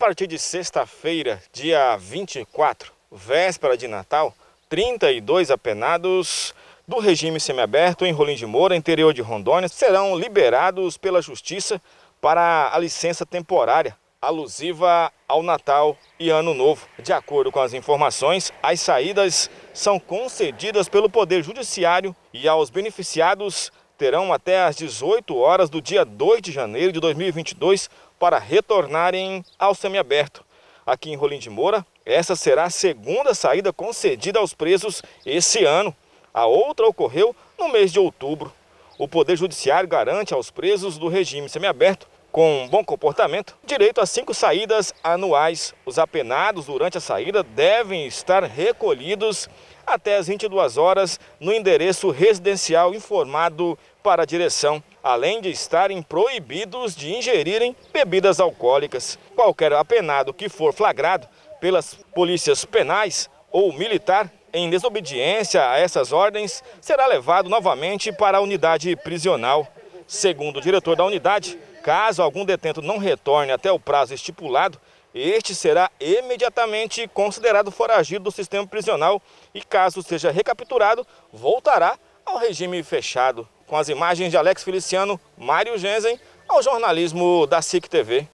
partir de sexta-feira, dia 24, véspera de Natal, 32 apenados do regime semiaberto em Rolim de Moura, interior de Rondônia, serão liberados pela Justiça para a licença temporária alusiva ao Natal e Ano Novo. De acordo com as informações, as saídas são concedidas pelo Poder Judiciário e aos beneficiados terão até às 18 horas do dia 2 de janeiro de 2022 para retornarem ao semiaberto. Aqui em Rolim de Moura, essa será a segunda saída concedida aos presos esse ano. A outra ocorreu no mês de outubro. O Poder Judiciário garante aos presos do regime semiaberto com bom comportamento, direito a cinco saídas anuais. Os apenados durante a saída devem estar recolhidos até as 22 horas no endereço residencial informado para a direção, além de estarem proibidos de ingerirem bebidas alcoólicas. Qualquer apenado que for flagrado pelas polícias penais ou militar em desobediência a essas ordens será levado novamente para a unidade prisional. Segundo o diretor da unidade, Caso algum detento não retorne até o prazo estipulado, este será imediatamente considerado foragido do sistema prisional e, caso seja recapturado, voltará ao regime fechado. Com as imagens de Alex Feliciano, Mário Genzen, ao jornalismo da SIC TV.